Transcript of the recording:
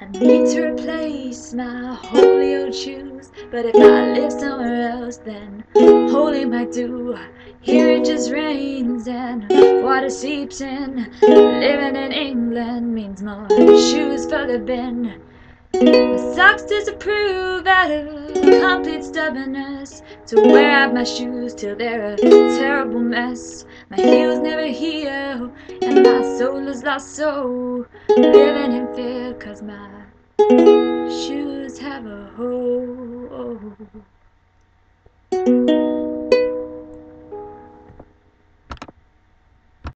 I need to replace my holey old shoes But if I live somewhere else then holey might do. Here it just rains and water seeps in. Living in England means more. Shoes for the bin. My socks disapprove out complete stubbornness To wear out my shoes till they're a terrible mess. My heels never heal and my soul is lost so Living in fear cause my shoes have a hole